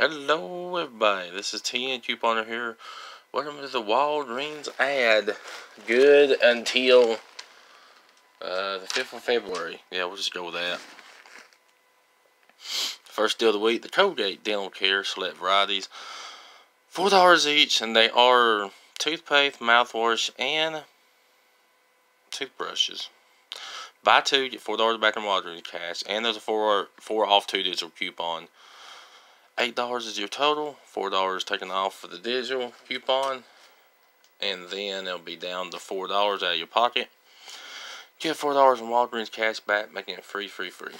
Hello everybody, this is TN Couponer here. Welcome to the Walgreens ad. Good until uh, the 5th of February. Yeah, we'll just go with that. First deal of the week, the Colgate Dental Care Select Varieties. $4 each, and they are toothpaste, mouthwash, and toothbrushes. Buy two, get $4 back in Walgreens cash, and there's a 4, four off 2 digital coupon. $8 is your total, $4 taken off for the digital coupon, and then it'll be down to $4 out of your pocket. Get $4 in Walgreens cash back, making it free, free, free.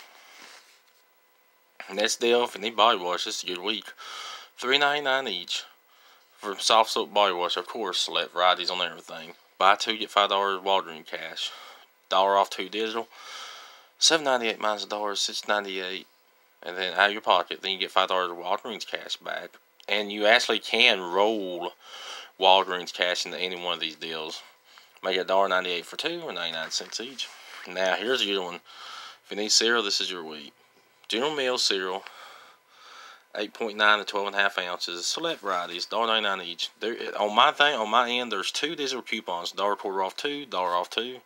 Next deal, if you need body wash, this is your week. $3.99 each. For Softsoap body wash, of course, select varieties on everything. Buy two, get $5 Walgreens cash. Dollar off two digital. $7.98 minus a dollar, $6.98 and then out of your pocket, then you get five dollars of Walgreens cash back, and you actually can roll Walgreens cash into any one of these deals. Make it $1.98 for two or 99 cents each. Now, here's your one. If you need cereal, this is your week. General Mills cereal, 8.9 to 12.5 ounces. Select varieties, $1.99 each. There, on my thing, on my end, there's two digital coupons. Dollar quarter off two, dollar off two.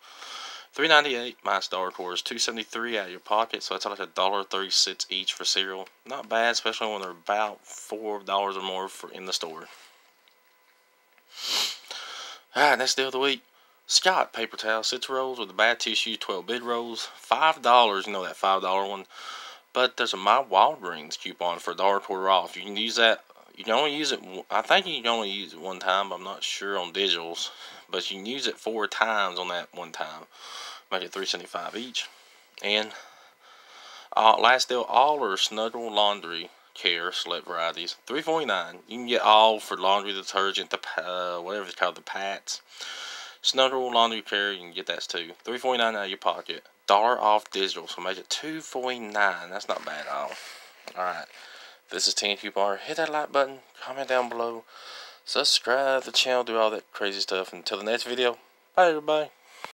Three ninety eight minus dollar quarter is two seventy three out of your pocket, so that's like a dollar thirty six each for cereal. Not bad, especially when they're about four dollars or more for in the store. Alright, next deal of the week. Scott paper towel six rolls with the bad tissue, twelve bid rolls, five dollars. You know that five dollar one. But there's a my Wild Walgreens coupon for a dollar quarter off. You can use that. You can only use it. I think you can only use it one time. I'm not sure on digitals, but you can use it four times on that one time make it 375 each. And uh, last deal, all are Snuggle Laundry Care select varieties, 349. You can get all for laundry detergent, the uh, whatever it's called, the pats. Snuggle Laundry Care, you can get that too. 349 out of your pocket. Dollar off digital, so make it 249. That's not bad at all. Alright. This is Team Bar. Hit that like button, comment down below, subscribe to the channel, do all that crazy stuff. Until the next video, bye everybody.